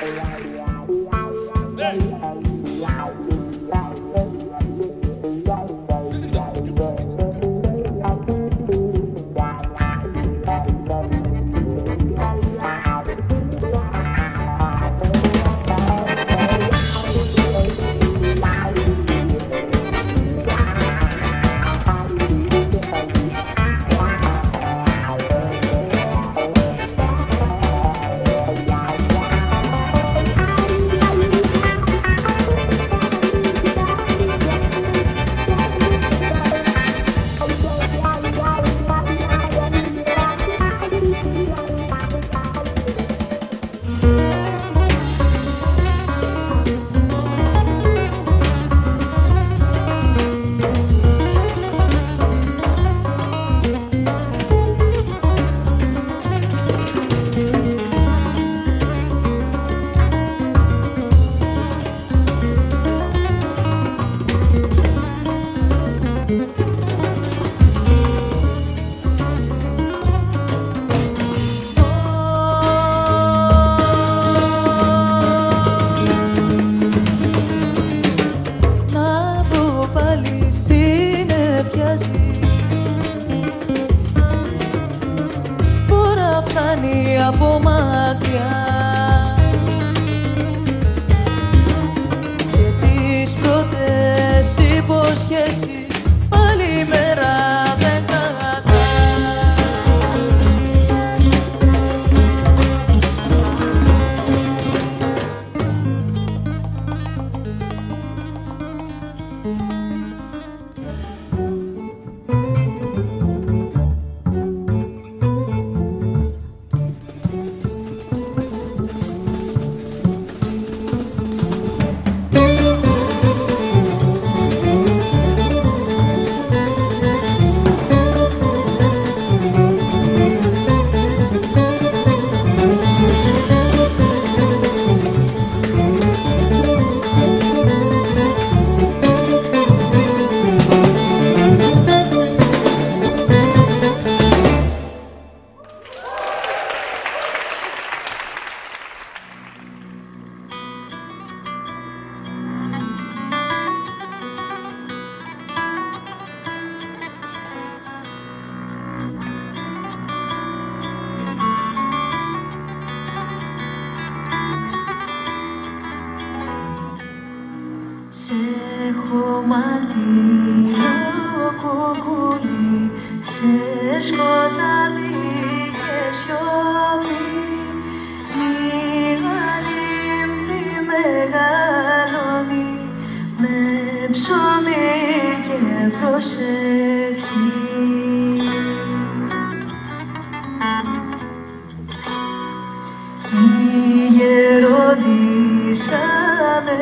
Bye. από μακριά Και τις πρώτες υποσχέσεις δωμάτια κοκκούλι σε σκοτάδι και σιωπή. Μηγανή μφή μεγαλώνει με ψωμί και προσευχή. Η γεροντήσα με